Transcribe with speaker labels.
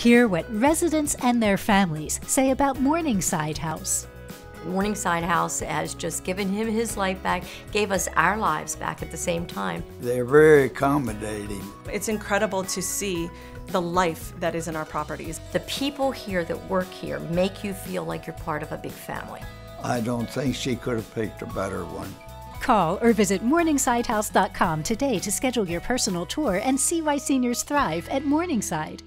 Speaker 1: Hear what residents and their families say about Morningside House.
Speaker 2: Morningside House has just given him his life back, gave us our lives back at the same time.
Speaker 3: They're very accommodating.
Speaker 4: It's incredible to see the life that is in our properties.
Speaker 2: The people here that work here make you feel like you're part of a big family.
Speaker 3: I don't think she could have picked a better one.
Speaker 1: Call or visit morningsidehouse.com today to schedule your personal tour and see why seniors thrive at Morningside.